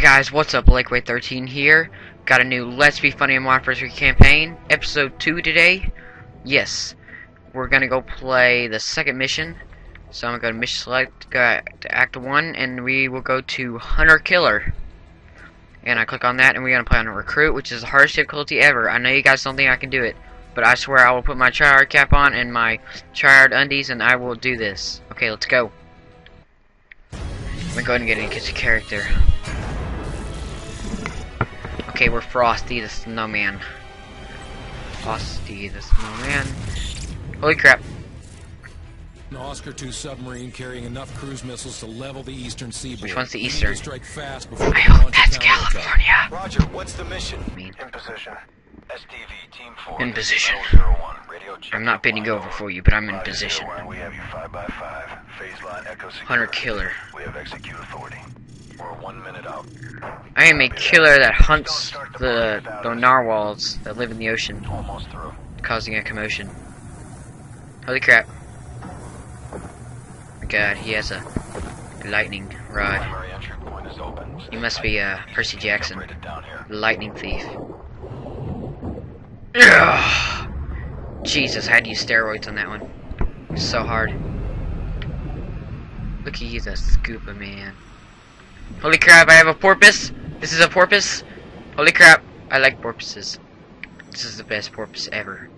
Guys, what's up? Lakeway13 here. Got a new Let's Be Funny in Modern Warfare campaign, episode 2 today. Yes, we're gonna go play the second mission. So I'm gonna go to mission select, go to act 1, and we will go to Hunter Killer. And I click on that, and we're gonna play on a recruit, which is the hardest difficulty ever. I know you guys don't think I can do it, but I swear I will put my tryhard cap on and my tryhard undies, and I will do this. Okay, let's go. I'm gonna go ahead and get into character. Okay, we're Frosty the Snowman. Frosty the Snowman. Holy crap. An Oscar II submarine carrying enough cruise missiles to level the eastern seaboard. Which one's the We need to eastern? strike fast before I hope that's counterattack. California. Roger, what's the mission? Mean. In position. SDV Team 4. In position. 01, radio check I'm not bending over for you, but I'm in Roger, position. We have you 5 by 5 Phase line echo secure. Hunter Killer. We have execute authority. We're one minute out. I am a killer that hunts the, the narwhals that live in the ocean, Almost through. causing a commotion. Holy crap. God, he has a lightning rod. Primary entry point is open. You must be, uh, Percy Jackson. Separated down here. Lightning thief. Ugh. Jesus, I had to use steroids on that one. So hard. Look at you, the scuba man. Holy crap, I have a porpoise. This is a porpoise. Holy crap, I like porpoises. This is the best porpoise ever.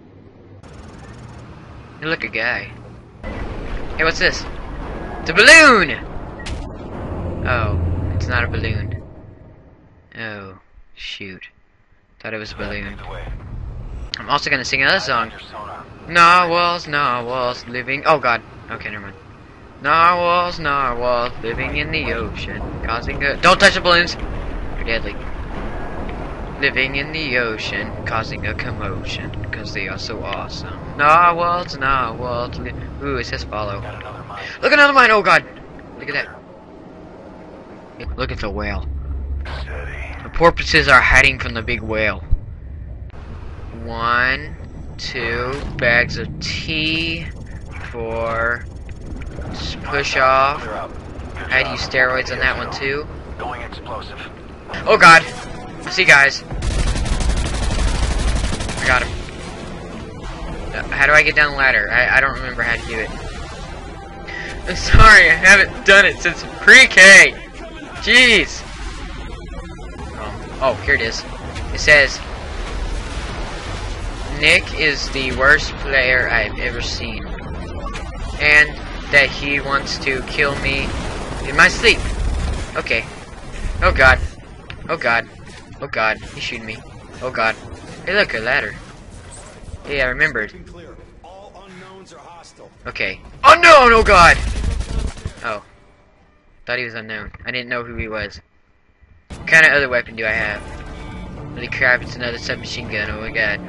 Hey, look, a guy. Hey, what's this? It's a balloon! Oh, it's not a balloon. Oh, shoot. Thought it was a balloon. The. I'm also gonna sing another song. on your sonar. Narwhals, narwhals, living. Oh god. Okay, never mind. Narwhals, narwhals, living in the ocean, causing a. Don't touch the balloons. They're deadly. Living in the ocean, causing a commotion, because they are so awesome. Narwhals, narwhals. Li- Ooh, it says follow. Another. Look another mine. Oh god. Look at that. Look at the whale. The porpoises are hiding from the big whale. One, two bags of tea for s- push off. Clear out. Good I had job. used steroids on that one too. Going explosive. Oh god! See guys. I got him. Uh, How do I get down the ladder? I, I don't remember how to do it. I'm sorry, I haven't done it since pre-K. Jeez. Oh, oh, here it is. It says, Nick is the worst player I've ever seen. And that he wants to kill me in my sleep. Okay. Oh god. Oh god. Oh god. He's shooting me. Oh god. Hey look, a ladder. Hey, I remembered. Okay. Unknown! Oh god! Oh. Thought he was unknown. I didn't know who he was. What kind of other weapon do I have? Holy crap, it's another submachine gun. Oh my god.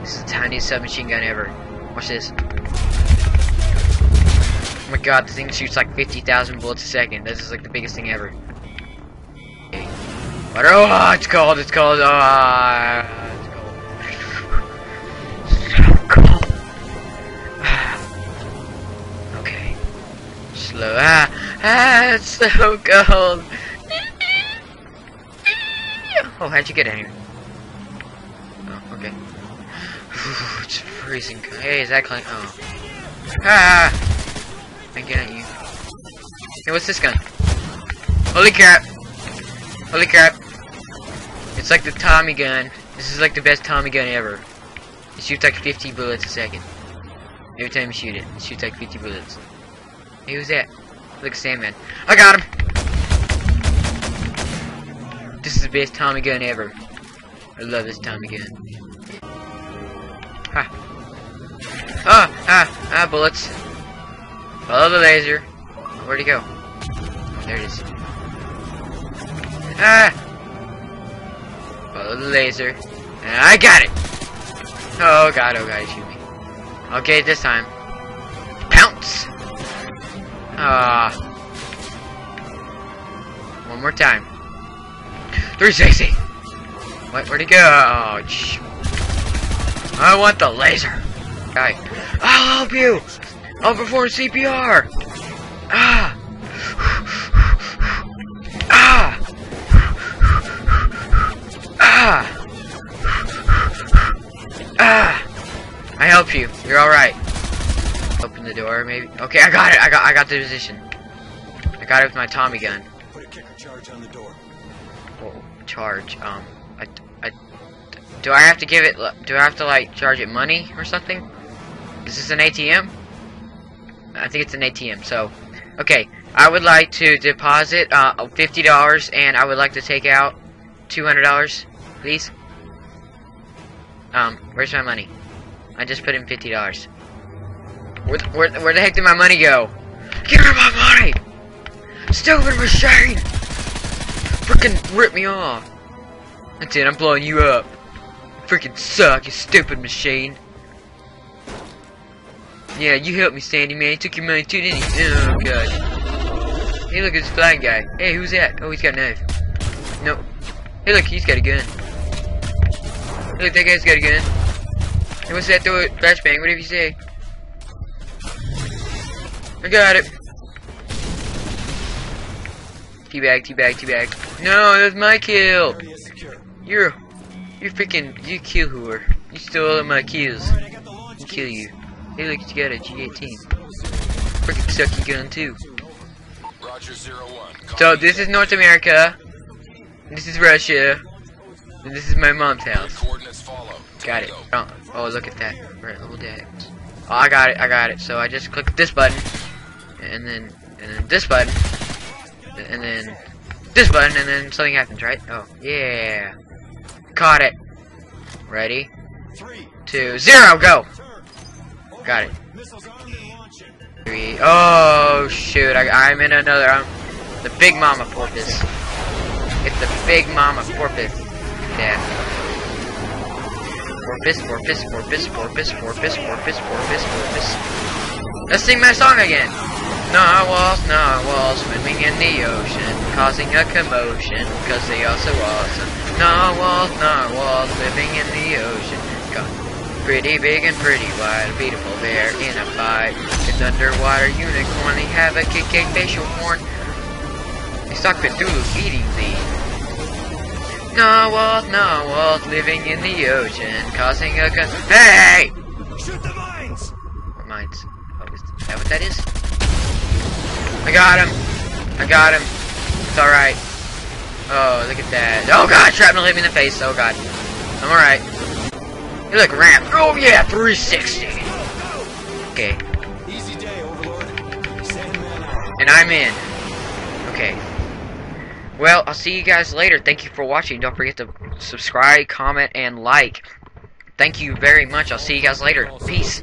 This is the tiniest submachine gun ever. Watch this. Oh my god, the thing shoots like 50,000 bullets a second. This is like the biggest thing ever. What? Oh, it's cold, it's cold. Oh, it's cold. So cold. Okay. Slow. Ah, ah, it's so cold. Oh, how'd you get in here? Oh, okay. it's freezing. Hey, is that clean? Oh. Ah! I get you. Hey, what's this gun? Holy crap! Holy crap! It's like the Tommy gun. This is like the best Tommy gun ever. It shoots like 50 bullets a second. Every time you shoot it, it shoots like 50 bullets. Hey, who's that? Look, Sandman. I got him! This is the best Tommy gun ever. I love this Tommy gun. Ha. Ah, ah, ah, bullets. Follow the laser. Where'd he go? There it is. Ah! Follow the laser. And I got it! Oh god, oh god, he shoot me. It this time. Pounce! Ah. One more time. 360! What, where'd he go? Oh, I want the laser! Guy. I'll help you! I'll perform CPR! Ah! Ah! Ah! Ah! I help you. You're alright. Open the door, maybe. Okay, I got it. I got I got the position. I got it with my Tommy gun. Put a kicker charge on the door. Whoa, charge. Um, I, I, do I have to give it? Do I have to like charge it money or something? Is this an ATM? I think it's an ATM. So, okay. I would like to deposit uh, fifty dollars, and I would like to take out two hundred dollars, please. Um, where's my money? I just put in fifty dollars. Where, where, where the heck did my money go? Give me my money! Stupid machine! Freaking rip me off! That's it, I'm blowing you up. Freaking suck, you stupid machine. Yeah, you helped me, Sandy, man. You took your money too, didn't he? Oh, God. Hey, look, it's a flying guy. Hey, who's that? Oh, he's got a knife. No. Hey, look, he's got a gun. Hey, look, that guy's got a gun. Hey, what's that? Throw it. Flashbang, whatever you say. I got it. Teabag, teabag, teabag. No, that's my kill. You're, you're freaking, you kill whore. You stole all of my kills. I got the launch Kill you. Hey, look, you got a G18. Freaking sucky gun too. Roger, zero one. So this is North America. This is Russia. And this is my mom's house. Got it. Oh, oh look at that. Right, little dad. Oh, I got it. I got it. So I just click this button, and then and then this button, and then this button, and then something happens, right? Oh, yeah. Caught it. Ready? Three, two, zero, go. Got it. Missiles armed and launching. Three. Oh shoot! I, I'm in another. I'm the big mama porpoise. It's the big mama porpoise. Yeah. Porpoise, porpoise, porpoise, porpoise, porpoise, porpoise, porpoise, porpoise. Let's sing my song again. Narwhals, narwhals, swimming in the ocean, causing a commotion, cause they are so awesome. Narwhals, narwhals, living in the ocean, pretty big and pretty wide, a beautiful bear in a fight. It's underwater unicorn, they have a kick facial horn. They stalk Cthulhu eating the narwhals, narwhals, living in the ocean, causing a con- Hey! Shoot the mines! What mines? Oh, is that what that is? I got him! I got him. It's alright. Oh, look at that. Oh god, shrapnel hit me in the face. Oh god. I'm alright. You look ramp. Oh yeah, 360. Okay. Easy day, Overlord. And I'm in. Okay. Well, I'll see you guys later. Thank you for watching. Don't forget to subscribe, comment, and like. Thank you very much. I'll see you guys later. Peace.